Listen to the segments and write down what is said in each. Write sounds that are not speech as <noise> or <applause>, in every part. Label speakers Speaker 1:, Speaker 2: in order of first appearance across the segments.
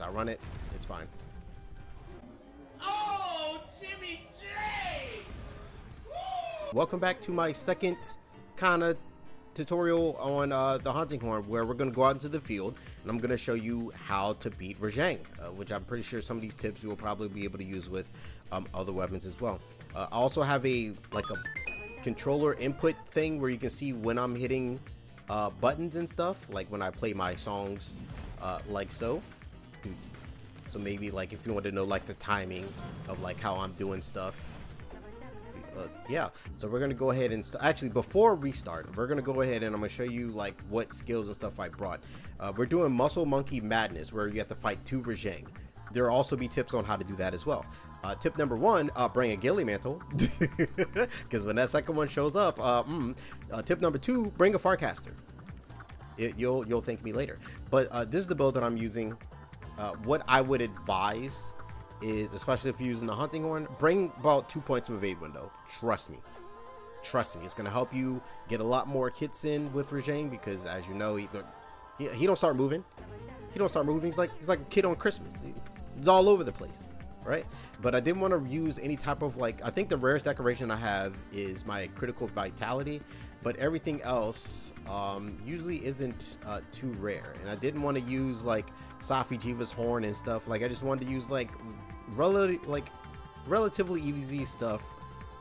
Speaker 1: I run it, it's fine.
Speaker 2: Oh, Jimmy J!
Speaker 1: Welcome back to my second kind of tutorial on uh, the hunting horn where we're going to go out into the field and I'm going to show you how to beat Rajang, uh, which I'm pretty sure some of these tips you will probably be able to use with um, other weapons as well. Uh, I also have a like a controller input thing where you can see when I'm hitting uh, buttons and stuff, like when I play my songs uh, like so. So maybe like if you want to know like the timing of like how I'm doing stuff. Uh, yeah. So we're gonna go ahead and actually before we start we're gonna go ahead and I'm gonna show you like what skills and stuff I brought. Uh, we're doing muscle monkey madness where you have to fight two Rajang. There will also be tips on how to do that as well. Uh, tip number one uh, bring a ghillie mantle. <laughs> Because when that second one shows up uh, mm, uh, tip number two bring a farcaster. It, you'll you'll thank me later. But uh, this is the build that I'm using Uh, what I would advise is, especially if you're using the hunting horn, bring about two points of evade window. Trust me. Trust me. It's going to help you get a lot more hits in with Rajang because, as you know, he, he, he, don't start moving. He don't start moving. He's like he's like a kid on Christmas. He's all over the place, right? But I didn't want to use any type of like. I think the rarest decoration I have is my critical vitality, but everything else um, usually isn't uh, too rare. And I didn't want to use like Safi'jiiva's horn and stuff. Like I just wanted to use like relatively like relatively easy stuff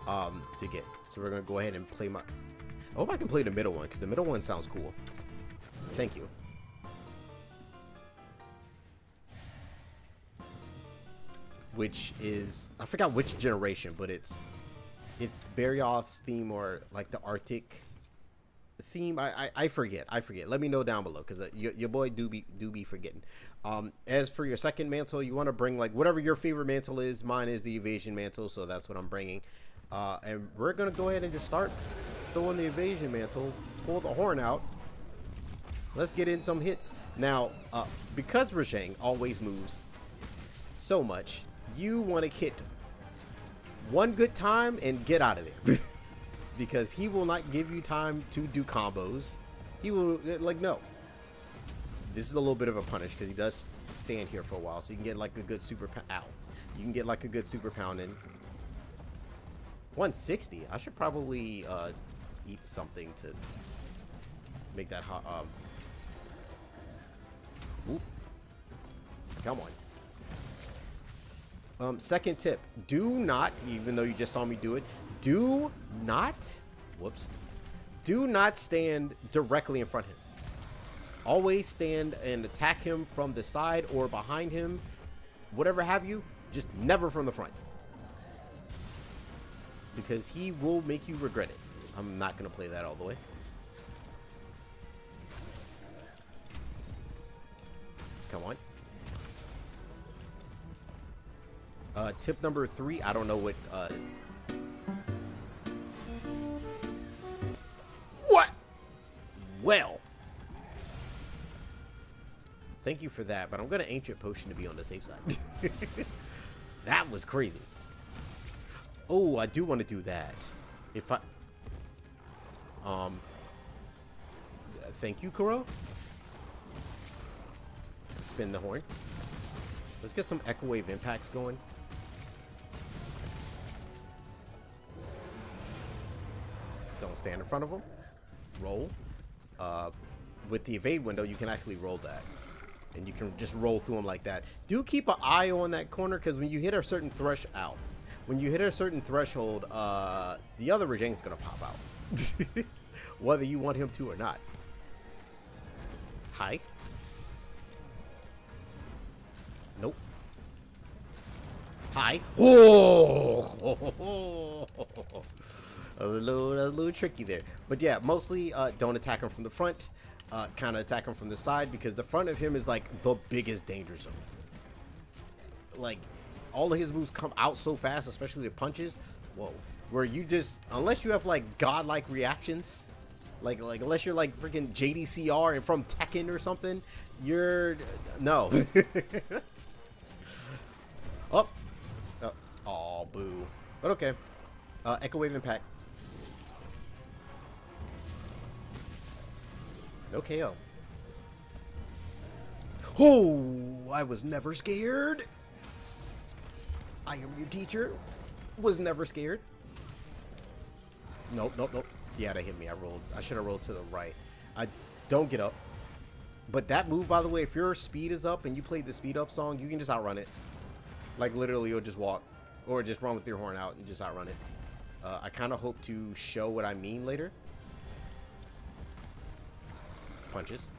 Speaker 1: um, to get. So we're gonna go ahead and play my. I hope I can play the middle one because the middle one sounds cool. Thank you. Which is I forgot which generation, but it's it's Barioth's theme or like the Arctic theme. I, I, I forget. I forget. Let me know down below because uh, your, your boy do be do be forgetting. Um, as for your second mantle, you want to bring like whatever your favorite mantle is. Mine is the evasion mantle, so that's what I'm bringing. Uh, and we're gonna go ahead and just start throwing the evasion mantle. Pull the horn out. Let's get in some hits. Now, uh, because Rajang always moves so much, you want to hit one good time and get out of there. <laughs> because he will not give you time to do combos. He will, like, no. This is a little bit of a punish because he does stand here for a while. So you can get, like, a good super, ow. You can get, like, a good super pound in. 160. I should probably uh, eat something to make that hot. Um. Come on. Um, second tip, do not, even though you just saw me do it, do not, whoops, do not stand directly in front of him. Always stand and attack him from the side or behind him, whatever have you, just never from the front. Because he will make you regret it. I'm not going to play that all the way. Uh, tip number three, I don't know what uh, well. Thank you for that, but I'm going to Ancient Potion to be on the safe side. <laughs> that was crazy. Oh, I do want to do that. If I... Um... Thank you, Kuro. Spin the horn. Let's get some Echo Wave impacts going. Stand in front of them. Roll uh, with the evade window, you can actually roll that. And you can just roll through them like that. Do keep an eye on that corner because when you hit a certain thresh out, when you hit a certain threshold, uh, the other is going to pop out. <laughs> Whether you want him to or not. Hi. Nope. Hi. <laughs> Oh! A little, a little tricky there. But yeah, mostly uh, don't attack him from the front. Uh, kind of attack him from the side because the front of him is like the biggest danger zone. Like all of his moves come out so fast, especially the punches. Whoa, where you just unless you have like godlike reactions, like like unless you're like freaking JDCR and from Tekken or something, you're no. <laughs> oh, oh, oh, boo. But okay. Uh, Echo Wave Impact. No KO. Oh! I was never scared. I am your teacher. Was never scared. Nope, nope, nope. Yeah, that hit me. I rolled. I should have rolled to the right. I don't get up. But that move, by the way, if your speed is up and you play the speed up song, you can just outrun it. Like literally, you'll just walk, or just run with your horn out and just outrun it. Uh, I kind of hope to show what I mean later. Punches.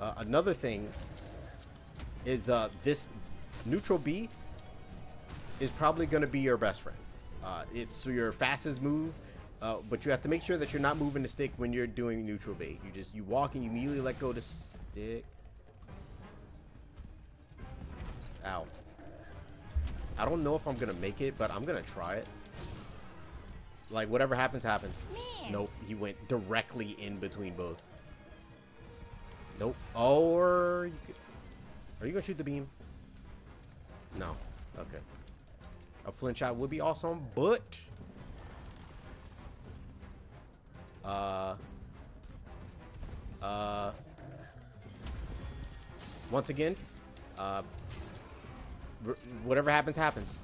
Speaker 1: Uh, another thing is uh, this neutral B is probably going to be your best friend. Uh, it's your fastest move, uh, but you have to make sure that you're not moving the stick when you're doing neutral B. You just you walk and you immediately let go of the stick. Ow. I don't know if I'm gonna make it, but I'm gonna try it. Like whatever happens, happens. Nope, he went directly in between both. Nope. Or you could, are you gonna shoot the beam? No. Okay. A flinch shot would be awesome, but uh uh once again, uh whatever happens happens.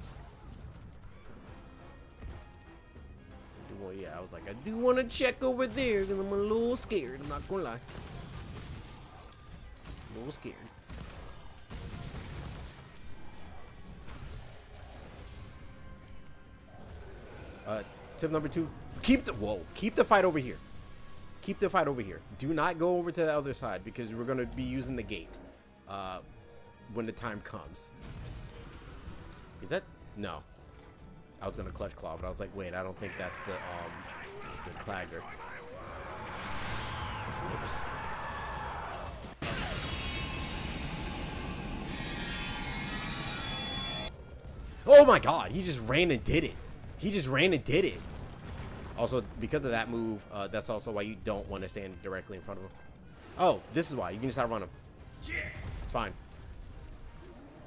Speaker 1: Well, yeah, I was like, I do want to check over there because I'm a little scared. I'm not gonna lie. A little scared. Uh, tip number two, keep the, whoa, keep the fight over here. Keep the fight over here. Do not go over to the other side because we're going to be using the gate uh, when the time comes. Is that, no. I was going to clutch claw, but I was like, wait, I don't think that's the, um, the clagger. Oops. Oh my god, he just ran and did it. He just ran and did it. Also, because of that move, uh, that's also why you don't want to stand directly in front of him. Oh, this is why. You can just outrun him. It's fine.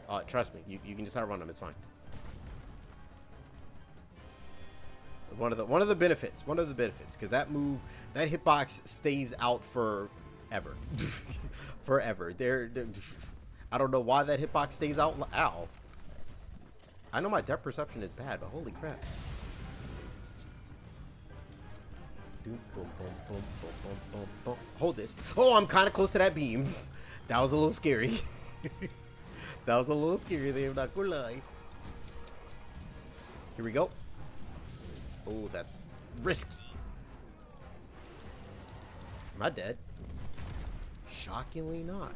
Speaker 1: Uh, trust me, you, you can just outrun him. It's fine. One of the one of the benefits, one of the benefits, because that move, that hitbox stays out forever, <laughs> forever. There, I don't know why that hitbox stays out. Ow. I know my depth perception is bad, but holy crap. Hold this. Oh, I'm kind of close to that beam. <laughs> that was a little scary. <laughs> that was a little scary there, I'm not gonna lie. Here we go. Oh, that's risky. Am I dead? Shockingly not.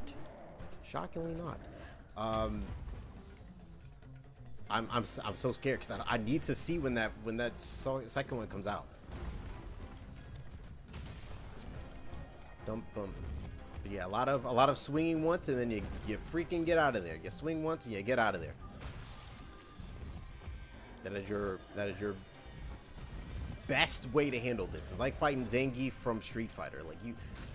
Speaker 1: Shockingly not. Um, I'm I'm I'm so scared because I, I need to see when that when that second one comes out. Dump bum. But yeah, a lot of a lot of swinging once and then you you freaking get out of there. You swing once and you get out of there. That is your that is your best way to handle this. It's like fighting Zangief from Street Fighter. Like you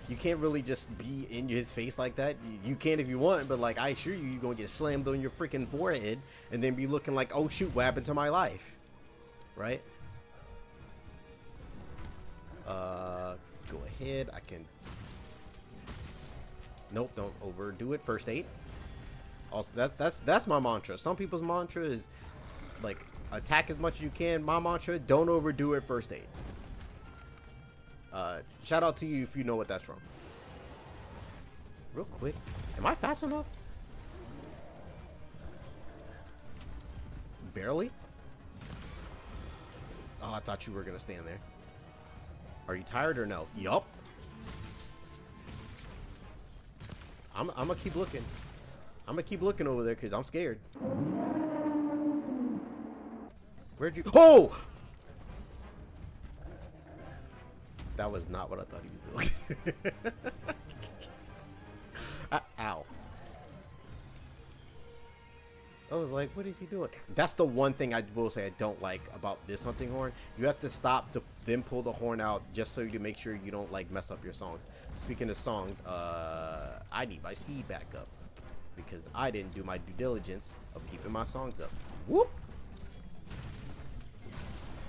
Speaker 1: you can't really just be in his face like that. You, you can if you want, but like I assure you, you're gonna get slammed on your freaking forehead and then be looking like, oh shoot, what happened to my life? Right? Uh, go ahead. I can. Nope, don't overdo it. First aid. Also, that that's that's my mantra. Some people's mantra is like attack as much as you can. My mantra: don't overdo it. First aid. Uh, shout out to you if you know what that's from. Real quick, am I fast enough? Barely? Oh, I thought you were gonna stand there. Are you tired or no? Yup. I'm, I'm gonna keep looking. I'm gonna keep looking over there because I'm scared. Where'd you? Oh! That was not what I thought he was doing. <laughs> uh, ow. I was like, what is he doing? That's the one thing I will say I don't like about this hunting horn. You have to stop to then pull the horn out just so you make sure you don't like mess up your songs. Speaking of songs, uh, I need my speed back up because I didn't do my due diligence of keeping my songs up. Whoop!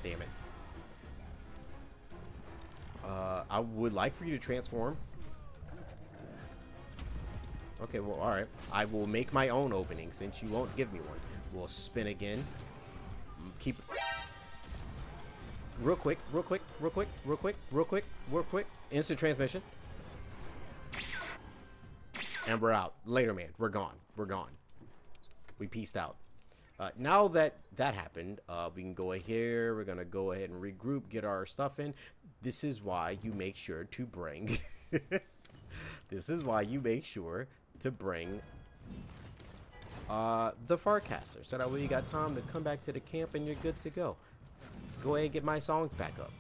Speaker 1: Damn it. Uh, I would like for you to transform. Okay, well, alright. I will make my own opening since you won't give me one. We'll spin again. Keep... Real quick, real quick, real quick, real quick, real quick, real quick. Instant transmission. And we're out. Later, man. We're gone. We're gone. We pieced out. Uh, now that that happened, uh, we can go here. We're going to go ahead and regroup, get our stuff in. This is why you make sure to bring... <laughs> this is why you make sure to bring uh, the Farcaster. So that way you got time to come back to the camp and you're good to go. Go ahead and get my songs back up.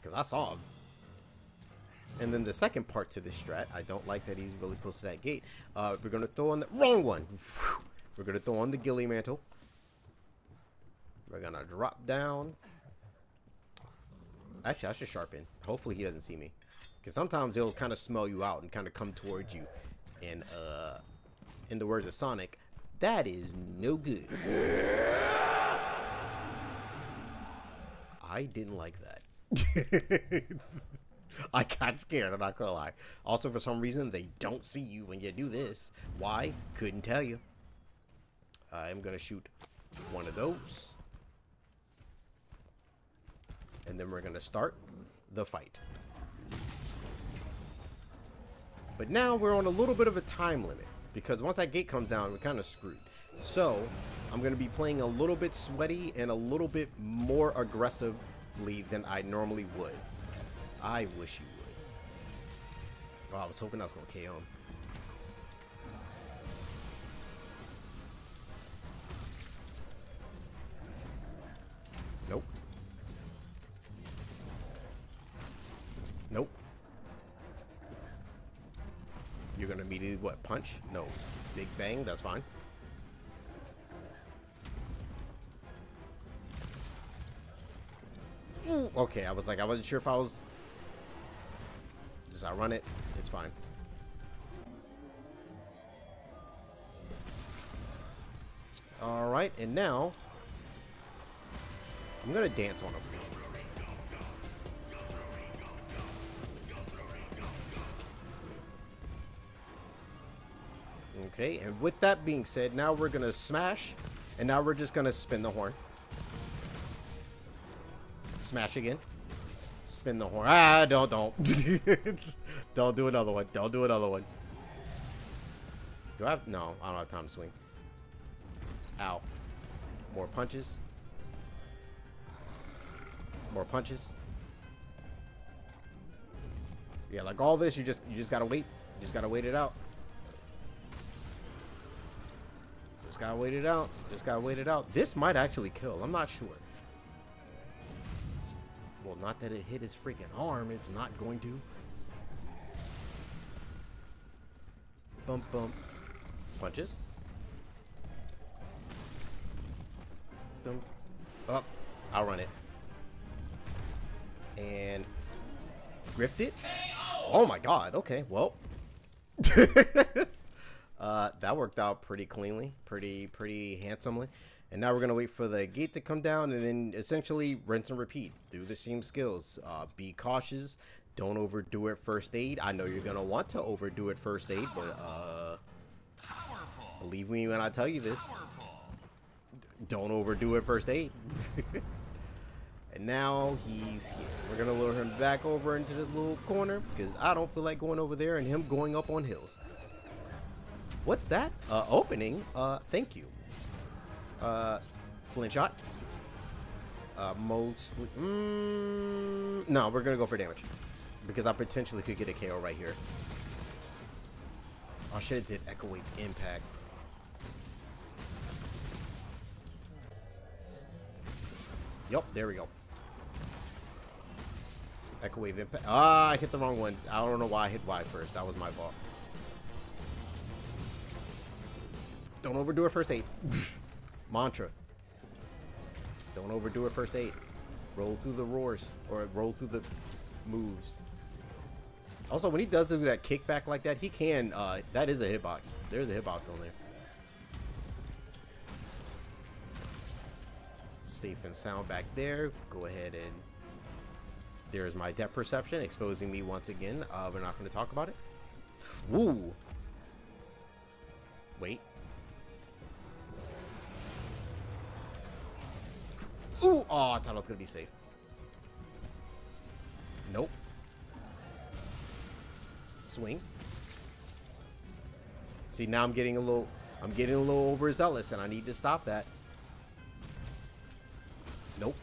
Speaker 1: Because I saw him. And then the second part to this strat, I don't like that he's really close to that gate. Uh, we're going to throw on the wrong one. We're going to throw on the ghillie mantle. We're going to drop down. Actually, I should sharpen. Hopefully he doesn't see me. Because sometimes he'll kind of smell you out and kind of come towards you. And uh, in the words of Sonic, that is no good. <laughs> I didn't like that. <laughs> <laughs> I got scared, I'm not gonna lie. Also, for some reason, they don't see you when you do this. Why? Couldn't tell you. I'm gonna shoot one of those. And then we're gonna start the fight. But now we're on a little bit of a time limit. Because once that gate comes down, we're kind of screwed. So, I'm going to be playing a little bit sweaty and a little bit more aggressively than I normally would. I wish you would. Oh, I was hoping I was going to KO him. Nope. Nope. You're gonna immediately what? Punch? No. Big bang. That's fine. Okay, I was like, I wasn't sure if I was. Just I run it. It's fine. All right, and now I'm gonna dance on him. Okay, and with that being said, now we're gonna smash, and now we're just gonna spin the horn. Smash again. Spin the horn. Ah, don't, don't. <laughs> don't do another one. Don't do another one. Do I have, no, I don't have time to swing. Ow. More punches. More punches. Yeah, like all this, you just, you just gotta wait. You just gotta wait it out. Just gotta wait it out. Just gotta wait it out. This might actually kill. I'm not sure. Not that it hit his freaking arm. It's not going to. Bump, bump. Punches. Dum. Up. I'll run it. And grift it. Oh my god. Okay, well. <laughs> Uh, that worked out pretty cleanly, pretty pretty handsomely. And now we're gonna wait for the gate to come down, and then essentially rinse and repeat. Do the same skills. Uh, be cautious. Don't overdo it first aid. I know you're gonna want to overdo it first aid, but uh, believe me when I tell you this. Don't overdo it first aid. <laughs> and now he's here. We're gonna lure him back over into this little corner because I don't feel like going over there and him going up on hills. What's that? Uh, opening? Uh, thank you. Uh, shot. Uh, mostly... Mm, no, we're gonna go for damage. Because I potentially could get a KO right here. I should have did Echo Wave Impact. Yep, there we go. Echo Wave Impact. Ah, I hit the wrong one. I don't know why I hit Y first. That was my fault. Don't overdo it first aid. <laughs> Mantra. Don't overdo it first aid. Roll through the roars. Or roll through the moves. Also, when he does do that kickback like that, he can, uh, that is a hitbox. There's a hitbox on there. Safe and sound back there. Go ahead and there's my depth perception exposing me once again. Uh, we're not going to talk about it. Woo. Wait. Oh, I thought I was going to be safe. Nope. Swing. See, now I'm getting a little, I'm getting a little overzealous, and I need to stop that. Nope.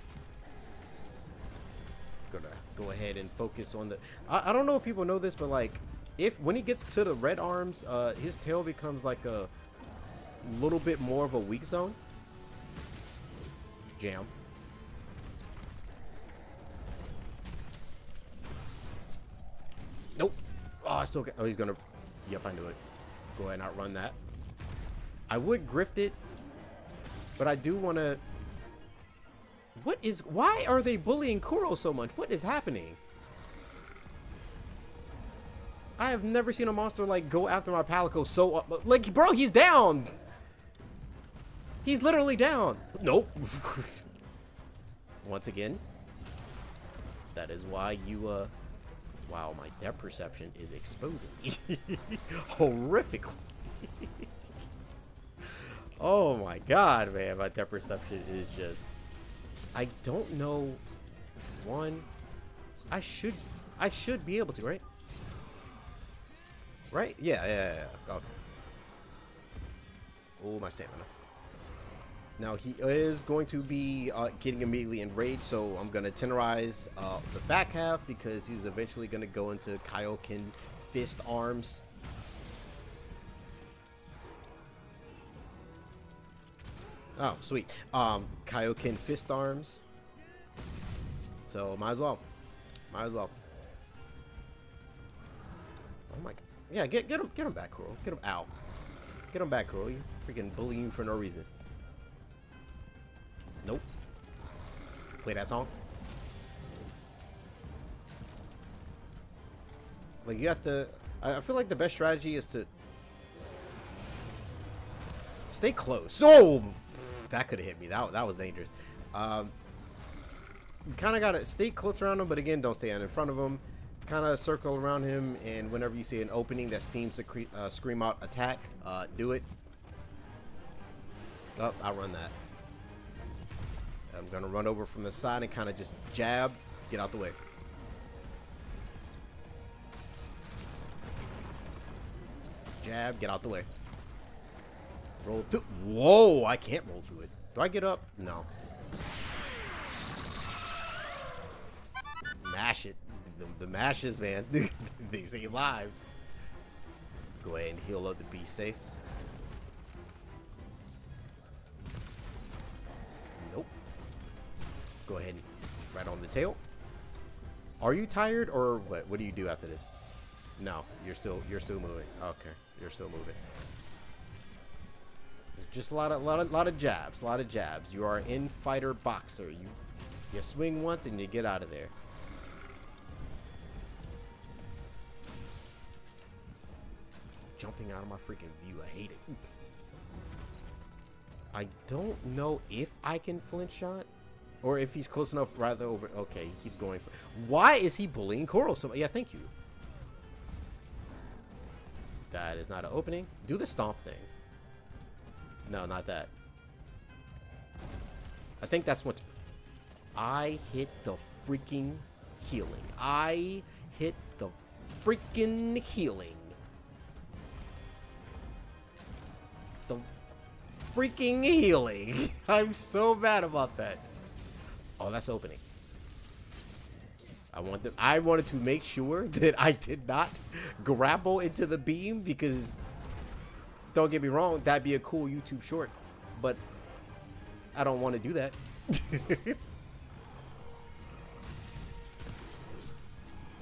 Speaker 1: Gonna go ahead and focus on the. I, I don't know if people know this, but like, if when he gets to the red arms, uh, his tail becomes like a little bit more of a weak zone. Jam. Still get. Oh, he's gonna. Yep, I knew it. Go ahead and outrun that. I would grift it, but I do want to. What is? Why are they bullying Kuro so much? What is happening? I have never seen a monster like go after my Palico so uh, like, bro, he's down. He's literally down. Nope. <laughs> Once again, that is why you uh Wow, my depth perception is exposing me <laughs> horrifically. <laughs> oh my god, man, my depth perception is just. I don't know. One, I should, I should be able to, right? Right? Yeah, yeah, yeah. Okay. Oh, my stamina. Now he is going to be uh, getting immediately enraged, so I'm going to tenderize uh, the back half because he's eventually going to go into Kaioken Fist Arms. Oh, sweet. Um, Kaioken Fist Arms. So might as well. Might as well. Oh my. Yeah, get get him get him back, Kuro. Get him out. Get him back, Kuro. You freaking bullying for no reason. Play that song. Like you have to. I feel like the best strategy is to stay close. Oh, that could have hit me. That that was dangerous. Um, kind of got to stay close around him, but again, don't stand in front of him. Kind of circle around him, and whenever you see an opening that seems to uh, scream out attack, uh, do it. Oh, I'll run that. I'm gonna run over from the side and kind of just jab, get out the way. Jab, get out the way. Roll through. Whoa, I can't roll through it. Do I get up? No. Mash it. The, the mashes, man. <laughs> they save lives. Go ahead and heal up to be safe. Go ahead and right on the tail. Are you tired or what? What do you do after this? No, you're still you're still moving. Okay, you're still moving. just a lot of lot of lot of jabs, a lot of jabs. You are in fighter boxer. You you swing once and you get out of there. Jumping out of my freaking view. I hate it. I don't know if I can flinch shot. Or if he's close enough, rather over. Okay, he keeps going. For, why is he bullying Kuro? So yeah, thank you. That is not an opening. Do the stomp thing. No, not that. I think that's what. I hit the freaking healing. I hit the freaking healing. The freaking healing. <laughs> I'm so bad about that. Oh, that's opening. I want them, I wanted to make sure <laughs> that I did not grapple into the beam because don't get me wrong, that'd be a cool YouTube short, but I don't want to do that. <laughs>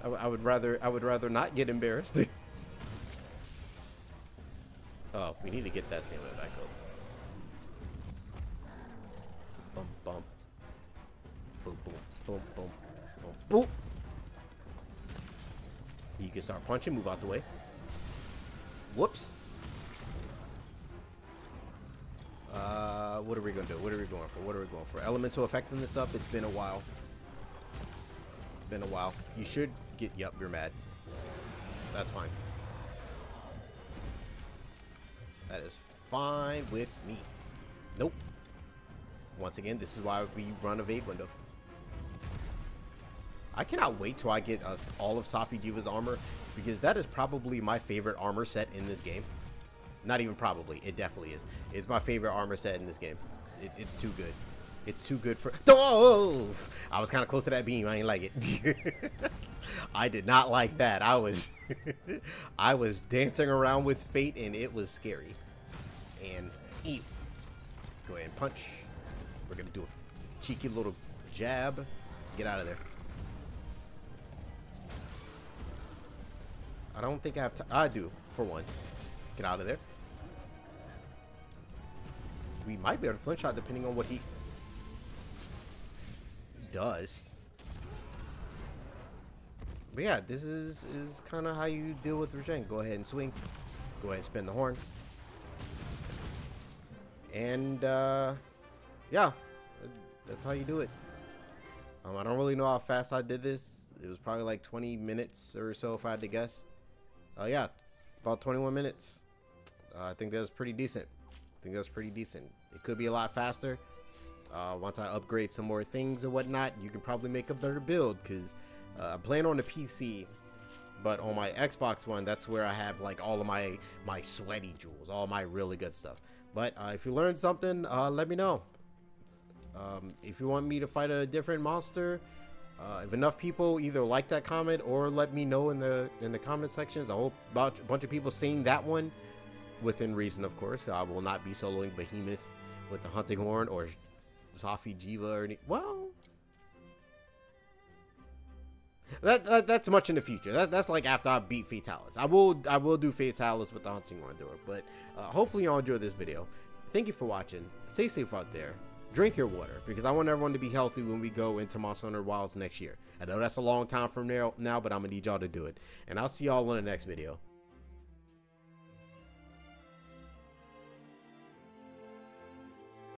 Speaker 1: I, I would rather I would rather not get embarrassed. <laughs> oh, we need to get that stamina back up. Boom, boom, boom, boom. You can start punching, move out the way. Whoops. Uh, what are we gonna do? What are we going for? What are we going for? Elemental effecting this up. It's been a while. It's been a while. You should get. Yep, you're mad. That's fine. That is fine with me. Nope. Once again, this is why we run evade window. I cannot wait till I get us all of Safi'jiiva's armor because that is probably my favorite armor set in this game. Not even probably, it definitely is. It's my favorite armor set in this game. It, it's too good. It's too good for. <laughs> Oh! I was kind of close to that beam. I ain't like it. <laughs> I did not like that. I was, <laughs> I was dancing around with fate, and it was scary. And eat. Go ahead and punch. We're gonna do a cheeky little jab. Get out of there. I don't think I have to. I do, for one. Get out of there. We might be able to flinch shot depending on what he does. But yeah, this is is kind of how you deal with Rajang. Go ahead and swing. Go ahead and spin the horn. And uh, yeah, that's how you do it. Um, I don't really know how fast I did this. It was probably like 20 minutes or so if I had to guess. Uh, yeah, about 21 minutes. Uh, I think that's pretty decent. I think that's pretty decent. It could be a lot faster. Uh, once I upgrade some more things and whatnot, you can probably make a better build because uh, I'm playing on the PC, but on my Xbox One, that's where I have like all of my my sweaty jewels, all my really good stuff. But uh, if you learned something, uh, let me know. Um, if you want me to fight a different monster, uh, if enough people either like that comment or let me know in the in the comment sections, I hope a bunch of people seeing that one, within reason, of course. I will not be soloing Behemoth with the Hunting Horn or Safi'jiiva or any. Well, that, that, that's much in the future. That, that's like after I beat Fatalis. I will I will do Fatalis with the Hunting Horn door. But uh, hopefully y'all enjoy this video. Thank you for watching. Stay safe out there. Drink your water because I want everyone to be healthy when we go into Monster Wilds next year. I know that's a long time from now, now but I'm gonna need y'all to do it. And I'll see y'all in the next video.